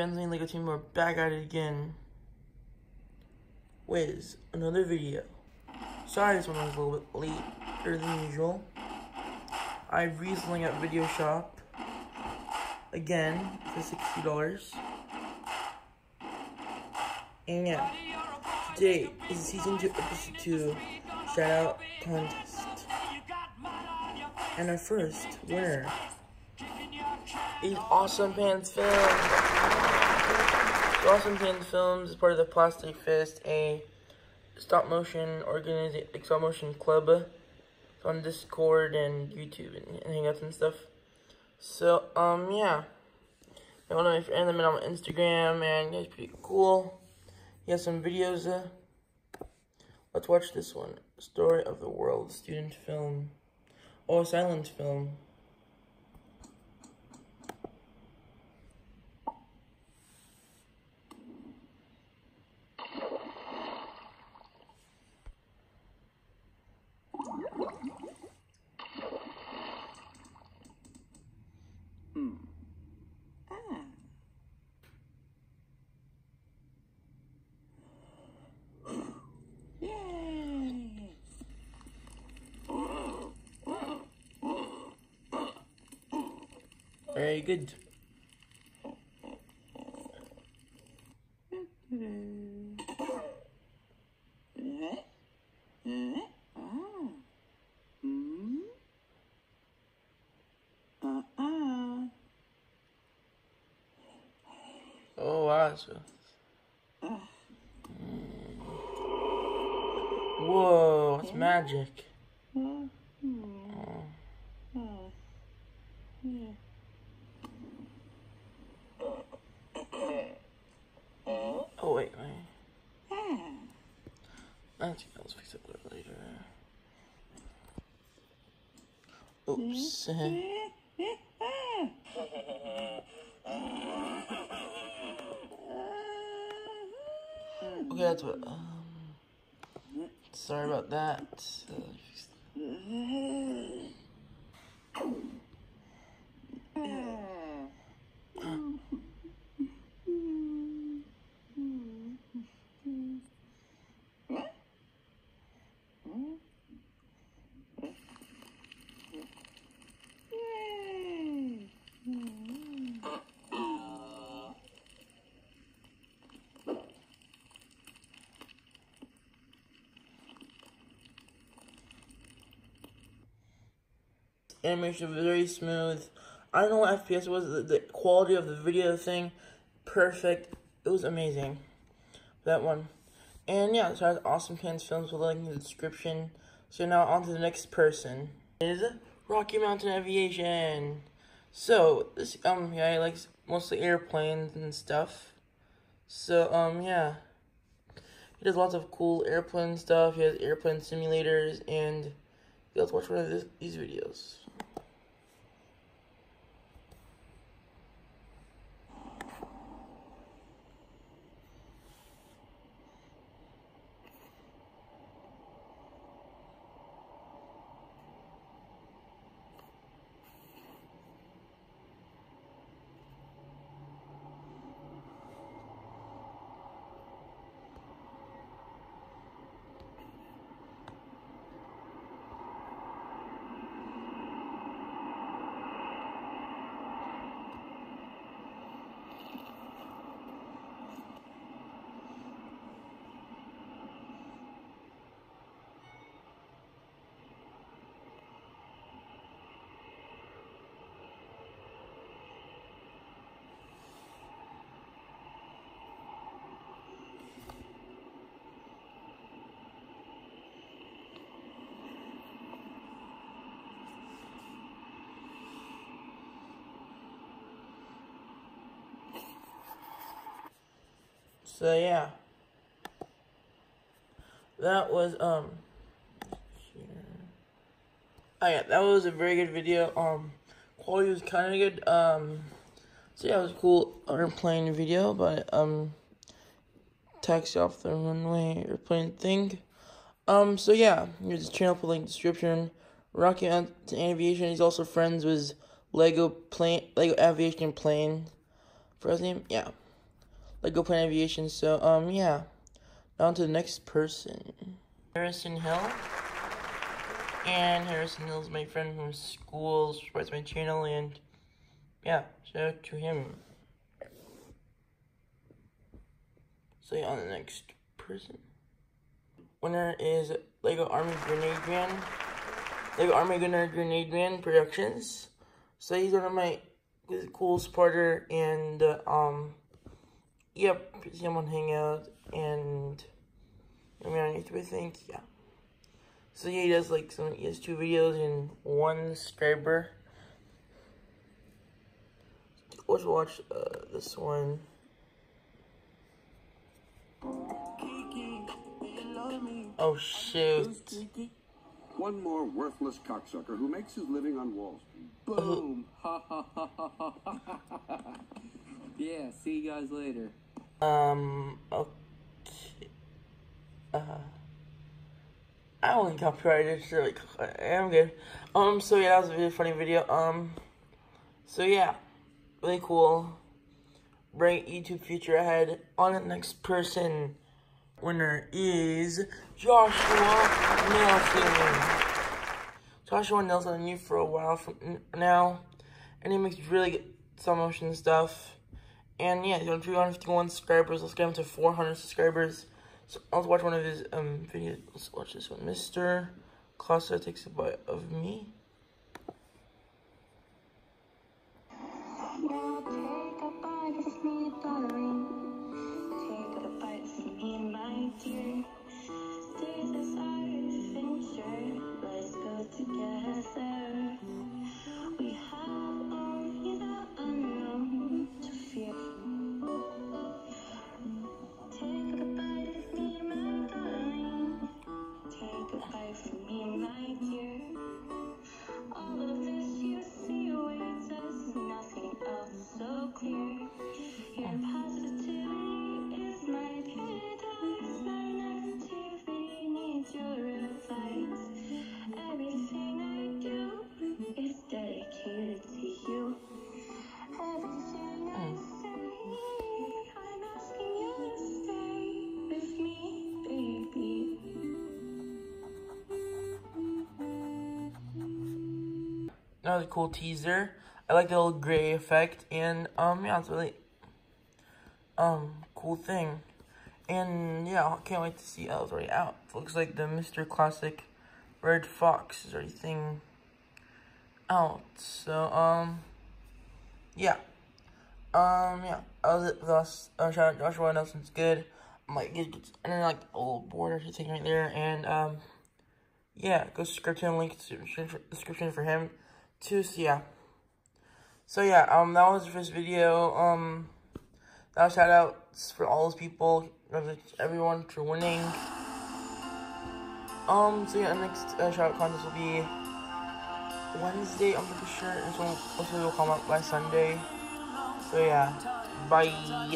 Bentley and Lego team are back at it again with another video. Sorry this one was a little bit later than usual. I recently got Video Shop again for $60. And yeah, today is season 2, episode 2 shout out contest. And our first winner is Awesome Pants Films. Awesome Pants Films is part of the Plastic Fist, a stop motion organization, stop motion club it's on Discord and YouTube and, and Hangouts and stuff. So, um, yeah. I want to make friends them on Instagram, and it's pretty cool. He has some videos. Uh, let's watch this one. Story of the World, student film. Oh, silent film. Very good. Oh wow. Whoa, it's magic. Oh. Oh wait, wait. Hmm. I think I'll fix it later. Oops. Mm-hmm. Mm-hmm. okay, that's what. Um, sorry about that. Uh, animation was very smooth. I don't know what FPS was. The, the, quality of the video thing, perfect. It was amazing. That one. And yeah, so I have awesome Pants Films with a link in the description. So now on to the next person. Is Rocky Mountain Aviation. So this um guy likes mostly airplanes and stuff. So um yeah. He does lots of cool airplane stuff. He has airplane simulators and let's watch one of this, these videos. So yeah. That was um Oh yeah, that was a very good video. Um quality was kinda good. Um so yeah, it was cool airplane video, but um taxi off the runway airplane thing. Um so yeah, here's his channel, put link description. Rocky Aviation, he's also friends with Lego plane Lego Aviation Plane. For his name, yeah. Lego Plane Aviation. So, um, yeah. On to the next person. Harrison Hill. And Harrison Hill is my friend from school, supports my channel, and yeah, shout out to him. So yeah, on the next person. Winner is Lego Army Grenade Man. Lego Army Grenade Man Productions. So he's one of my cool supporter and uh, um yep, on Hangout and I mean on YouTube I think, yeah. So yeah, he does like some he has two videos and one subscriber. Let's watch uh, this one. Oh shoot. One more worthless cocksucker who makes his living on Wall Street. Boom. Ha ha ha ha ha ha Yeah, see you guys later. Um, okay. Uh, I won't copyright it, so I'm good. Um, so yeah, that was a really funny video. Um, so yeah, really cool. Bright YouTube future ahead. On the next person, winner is Joshua Nelson. Joshua Nelson, I knew for a while from now, and he makes really good stop motion stuff. And yeah, he's on 351 subscribers. Let's get him to 400 subscribers. So I'll watch one of his um videos. Let's watch this one. Mr. Clausa takes a bite of me. Another cool teaser. I like the little gray effect, and um, yeah, it's really um cool thing. And yeah, I can't wait to see how it's already out. It looks like the Mr. Classic Red Fox is already thing out. So um, yeah, um, yeah. I was. Us, uh, shout out Joshua Nelson's good. I'm like, and then like a little border she's taking right there, and um, yeah, go subscribe to him. Link description for him So yeah. So yeah, um, that was the first video. Um, that shout outs for all those people, everyone for winning. Um, so yeah, next uh, shout out contest will be Wednesday. I'm pretty sure. This one hopefully will come out by Sunday. So yeah, bye.